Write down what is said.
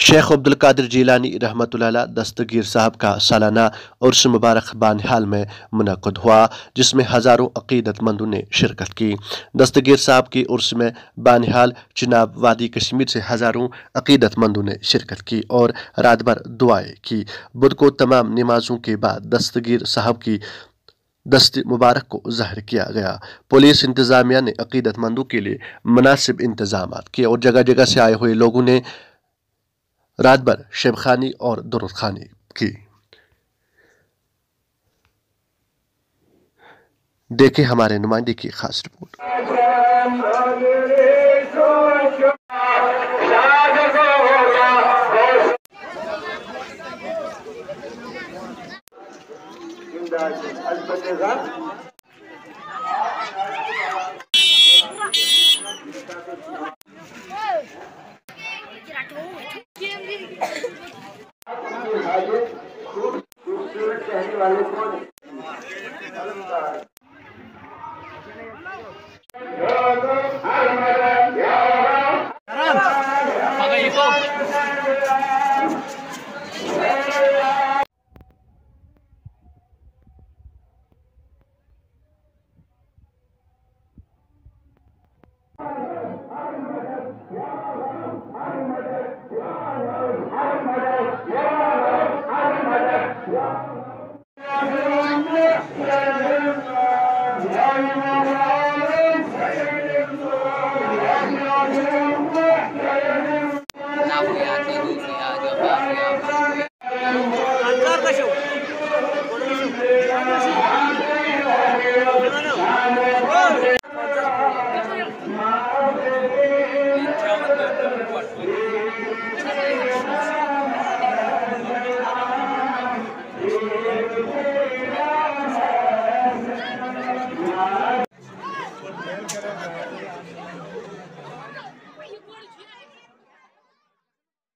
शेख अब्दुल कादिर जीलानी रहमत दस्तगीर साहब का सालाना उर्स मुबारक बानहाल में मुनद हुआ जिसमें हज़ारों अकीदतमंदों ने शिरकत की दस्तगीर साहब की उर्स में बानहाल चिनाब वादी कश्मीर से हज़ारों अकीदतमंदों ने शिरकत की और रात भर दुआएँ की बुध को तमाम नमाजों के बाद दस्तगीर साहब की दस्त मुबारक को ज़ाहिर किया गया पुलिस इंतज़ामिया ने अकीदतमंदों के लिए मुनासिब इंतज़ाम किए और जगह जगह से आए हुए लोगों ने रात भर शेब खानी और दुरुद की। देखें हमारे नुमाइंदे की खास रिपोर्ट। Yeah. What?